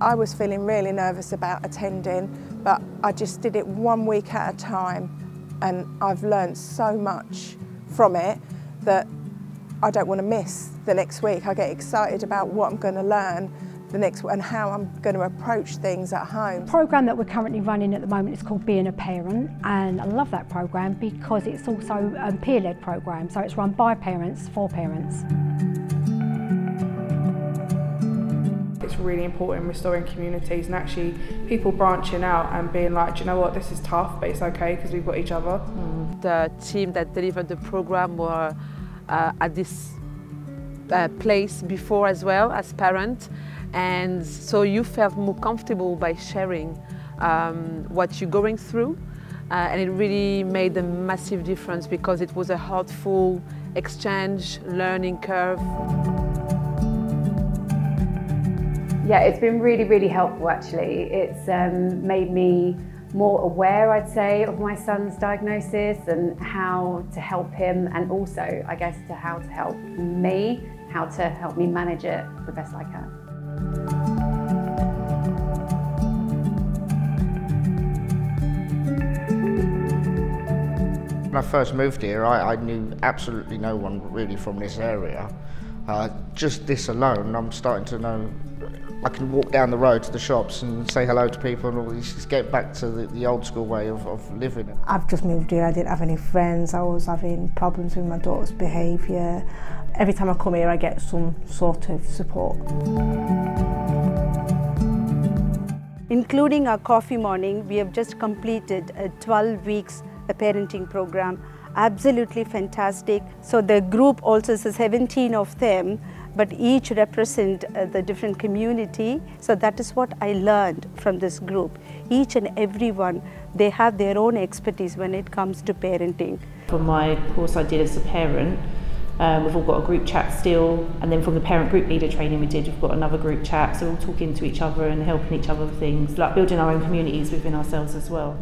I was feeling really nervous about attending, but I just did it one week at a time and I've learned so much from it that I don't want to miss the next week. I get excited about what I'm going to learn the next and how I'm going to approach things at home. The program that we're currently running at the moment is called Being a Parent and I love that program because it's also a peer-led program so it's run by parents for parents. Really important in restoring communities and actually people branching out and being like, do you know what, this is tough but it's okay because we've got each other. Mm. The team that delivered the program were uh, at this uh, place before as well as parents and so you felt more comfortable by sharing um, what you're going through uh, and it really made a massive difference because it was a heartful exchange, learning curve. Yeah, it's been really, really helpful actually. It's um, made me more aware, I'd say, of my son's diagnosis and how to help him and also, I guess, to how to help me, how to help me manage it the best I can. When I first moved here, I, I knew absolutely no one really from this area. Uh, just this alone, I'm starting to know I can walk down the road to the shops and say hello to people and all this, just get back to the, the old school way of, of living. I've just moved here, I didn't have any friends, I was having problems with my daughter's behaviour. Every time I come here I get some sort of support. Including our coffee morning, we have just completed a 12 weeks a parenting program. Absolutely fantastic. So the group also is 17 of them, but each represent uh, the different community. So that is what I learned from this group. Each and every one, they have their own expertise when it comes to parenting. For my course I did as a parent, um, we've all got a group chat still, and then from the parent group leader training we did, we've got another group chat, so we're all talking to each other and helping each other with things, like building our own communities within ourselves as well.